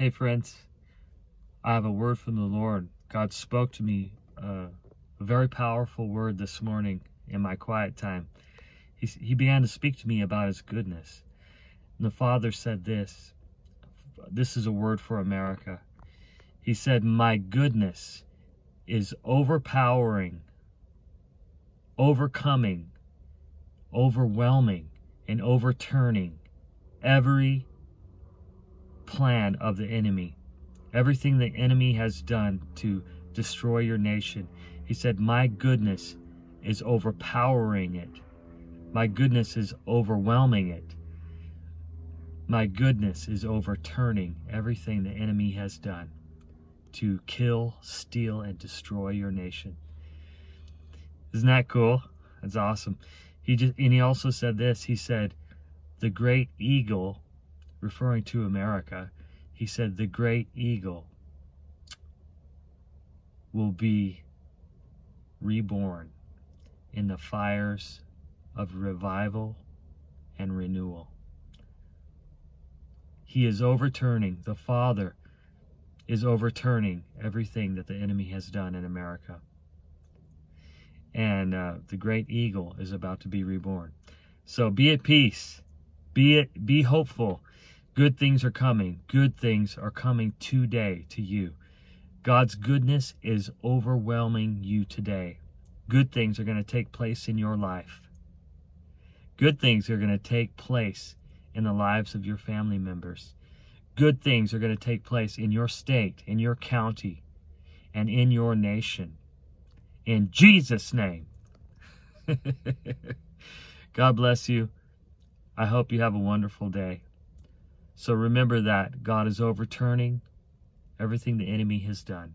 Hey, friends, I have a word from the Lord. God spoke to me uh, a very powerful word this morning in my quiet time. He, he began to speak to me about his goodness. And the Father said this this is a word for America. He said, My goodness is overpowering, overcoming, overwhelming, and overturning every plan of the enemy, everything the enemy has done to destroy your nation. He said, My goodness is overpowering it. My goodness is overwhelming it. My goodness is overturning everything the enemy has done to kill, steal, and destroy your nation. Isn't that cool? That's awesome. He just and he also said this. He said, "The great eagle referring to America, he said, the great eagle will be reborn in the fires of revival and renewal. He is overturning, the Father is overturning everything that the enemy has done in America. And uh, the great eagle is about to be reborn. So be at peace. Be it, be hopeful. Good things are coming. Good things are coming today to you. God's goodness is overwhelming you today. Good things are going to take place in your life. Good things are going to take place in the lives of your family members. Good things are going to take place in your state, in your county, and in your nation. In Jesus' name. God bless you. I hope you have a wonderful day. So remember that God is overturning everything the enemy has done.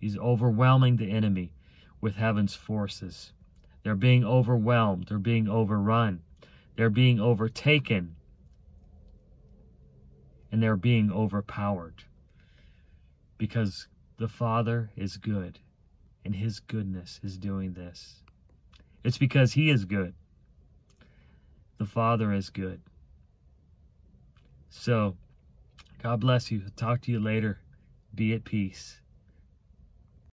He's overwhelming the enemy with heaven's forces. They're being overwhelmed. They're being overrun. They're being overtaken. And they're being overpowered. Because the Father is good. And His goodness is doing this. It's because He is good. The Father is good. So, God bless you. Talk to you later. Be at peace.